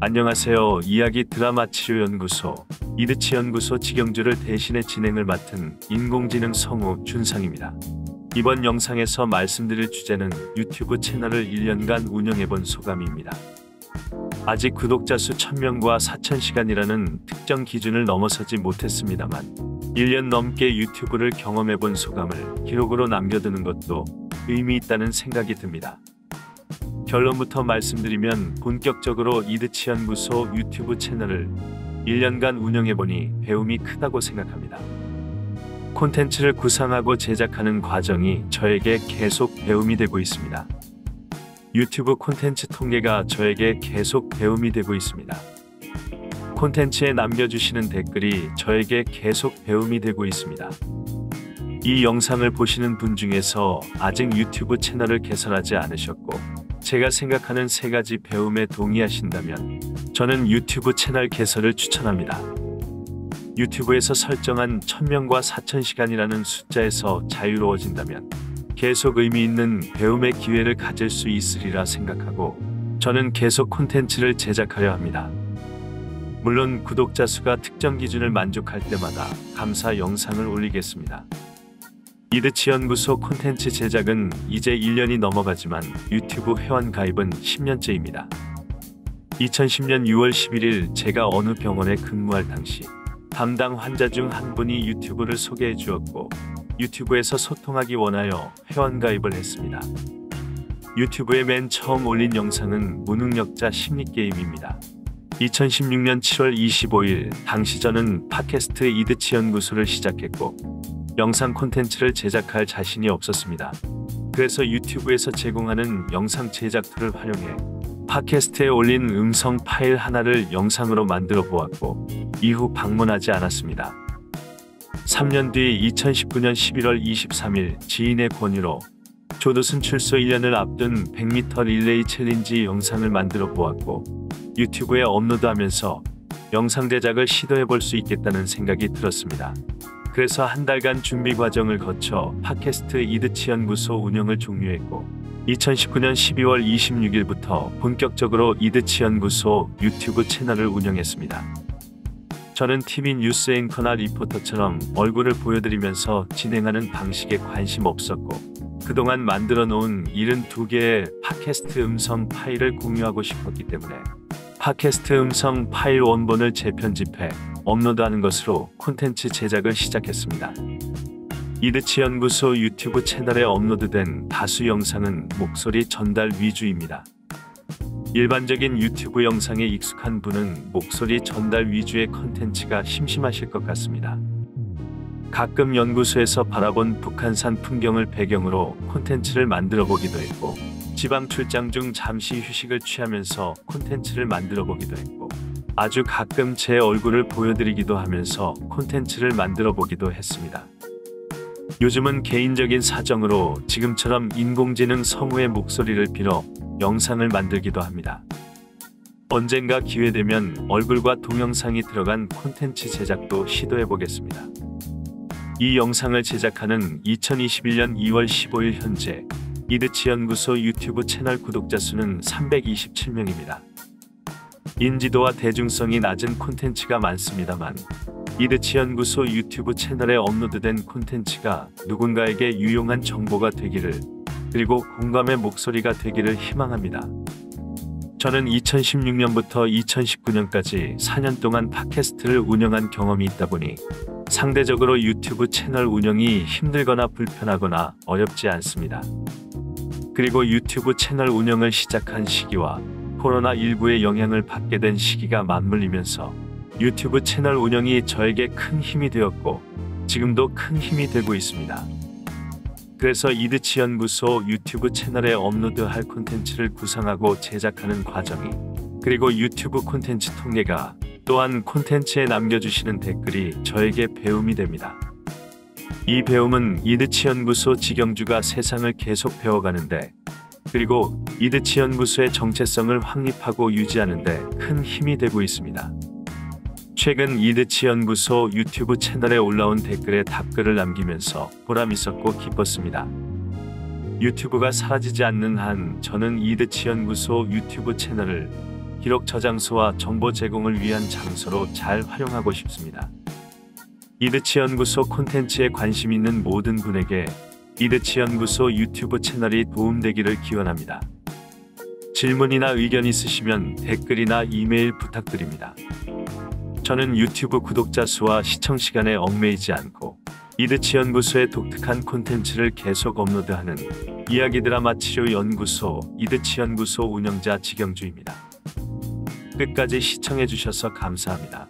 안녕하세요. 이야기 드라마 치료연구소 이드치 연구소 직영주를 대신해 진행을 맡은 인공지능 성우 준상입니다. 이번 영상에서 말씀드릴 주제는 유튜브 채널을 1년간 운영해본 소감입니다. 아직 구독자 수 1000명과 4000시간이라는 특정 기준을 넘어서지 못했습니다만 1년 넘게 유튜브를 경험해본 소감을 기록으로 남겨두는 것도 의미 있다는 생각이 듭니다. 결론부터 말씀드리면 본격적으로 이드치 연구소 유튜브 채널을 1년간 운영해보니 배움이 크다고 생각합니다. 콘텐츠를 구상하고 제작하는 과정이 저에게 계속 배움이 되고 있습니다. 유튜브 콘텐츠 통계가 저에게 계속 배움이 되고 있습니다. 콘텐츠에 남겨주시는 댓글이 저에게 계속 배움이 되고 있습니다. 이 영상을 보시는 분 중에서 아직 유튜브 채널을 개설하지 않으셨고 제가 생각하는 세 가지 배움에 동의하신다면 저는 유튜브 채널 개설을 추천합니다. 유튜브에서 설정한 1000명과 4000시간이라는 숫자에서 자유로워진다면 계속 의미 있는 배움의 기회를 가질 수 있으리라 생각하고 저는 계속 콘텐츠를 제작하려 합니다. 물론 구독자 수가 특정 기준을 만족할 때마다 감사 영상을 올리겠습니다. 이드치 연구소 콘텐츠 제작은 이제 1년이 넘어가지만 유튜브 회원 가입은 10년째입니다. 2010년 6월 11일 제가 어느 병원에 근무할 당시 담당 환자 중 한 분이 유튜브를 소개해 주었고 유튜브에서 소통하기 원하여 회원 가입을 했습니다. 유튜브에 맨 처음 올린 영상은 무능력자 심리게임입니다. 2016년 7월 25일 당시 저는 팟캐스트 이드치 연구소를 시작했고 영상 콘텐츠를 제작할 자신이 없었습니다. 그래서 유튜브에서 제공하는 영상 제작 tool을 활용해 팟캐스트에 올린 음성 파일 하나를 영상으로 만들어 보았고 이후 방문하지 않았습니다. 3년 뒤 2019년 11월 23일 지인의 권유로 조두순 출소 1년을 앞둔 100m 릴레이 챌린지 영상을 만들어 보았고 유튜브에 업로드하면서 영상 제작을 시도해 볼 수 있겠다는 생각이 들었습니다. 그래서 한 달간 준비 과정을 거쳐 팟캐스트 이드치 연구소 운영을 종료했고 2019년 12월 26일부터 본격적으로 이드치 연구소 유튜브 채널을 운영했습니다. 저는 TV 뉴스 앵커나 리포터처럼 얼굴을 보여드리면서 진행하는 방식에 관심 없었고 그동안 만들어 놓은 72개의 팟캐스트 음성 파일을 공유하고 싶었기 때문에 팟캐스트 음성 파일 원본을 재편집해 업로드하는 것으로 콘텐츠 제작을 시작했습니다. 이드치 연구소 유튜브 채널에 업로드된 다수 영상은 목소리 전달 위주입니다. 일반적인 유튜브 영상에 익숙한 분은 목소리 전달 위주의 컨텐츠가 심심하실 것 같습니다. 가끔 연구소에서 바라본 북한산 풍경을 배경으로 콘텐츠를 만들어 보기도 했고 지방 출장 중 잠시 휴식을 취하면서 콘텐츠를 만들어 보기도 했고 아주 가끔 제 얼굴을 보여드리기도 하면서 콘텐츠를 만들어 보기도 했습니다. 요즘은 개인적인 사정으로 지금처럼 인공지능 성우의 목소리를 빌어 영상을 만들기도 합니다. 언젠가 기회되면 얼굴과 동영상이 들어간 콘텐츠 제작도 시도해 보겠습니다. 이 영상을 제작하는 2021년 2월 15일 현재 이드치 연구소 유튜브 채널 구독자 수는 327명입니다. 인지도와 대중성이 낮은 콘텐츠가 많습니다만 이드치 연구소 유튜브 채널에 업로드된 콘텐츠가 누군가에게 유용한 정보가 되기를 그리고 공감의 목소리가 되기를 희망합니다. 저는 2016년부터 2019년까지 4년 동안 팟캐스트를 운영한 경험이 있다 보니 상대적으로 유튜브 채널 운영이 힘들거나 불편하거나 어렵지 않습니다. 그리고 유튜브 채널 운영을 시작한 시기와 코로나19의 영향을 받게 된 시기가 맞물리면서 유튜브 채널 운영이 저에게 큰 힘이 되었고 지금도 큰 힘이 되고 있습니다. 그래서 이드치 연구소 유튜브 채널에 업로드할 콘텐츠를 구상하고 제작하는 과정이 그리고 유튜브 콘텐츠 통계가 또한 콘텐츠에 남겨주시는 댓글이 저에게 배움이 됩니다. 이 배움은 이드치 연구소 직영주가 세상을 계속 배워가는데 그리고 이드치 연구소의 정체성을 확립하고 유지하는 데 큰 힘이 되고 있습니다. 최근 이드치 연구소 유튜브 채널에 올라온 댓글에 답글을 남기면서 보람 있었고 기뻤습니다. 유튜브가 사라지지 않는 한 저는 이드치 연구소 유튜브 채널을 기록 저장소와 정보 제공을 위한 장소로 잘 활용하고 싶습니다. 이드치 연구소 콘텐츠에 관심 있는 모든 분에게 이드치 연구소 유튜브 채널이 도움되기를 기원합니다. 질문이나 의견 있으시면 댓글이나 이메일 부탁드립니다. 저는 유튜브 구독자 수와 시청 시간에 얽매이지 않고 이드치 연구소의 독특한 콘텐츠를 계속 업로드하는 이야기 드라마 치료 연구소 이드치 연구소 운영자 지경주입니다. 끝까지 시청해 주셔서 감사합니다.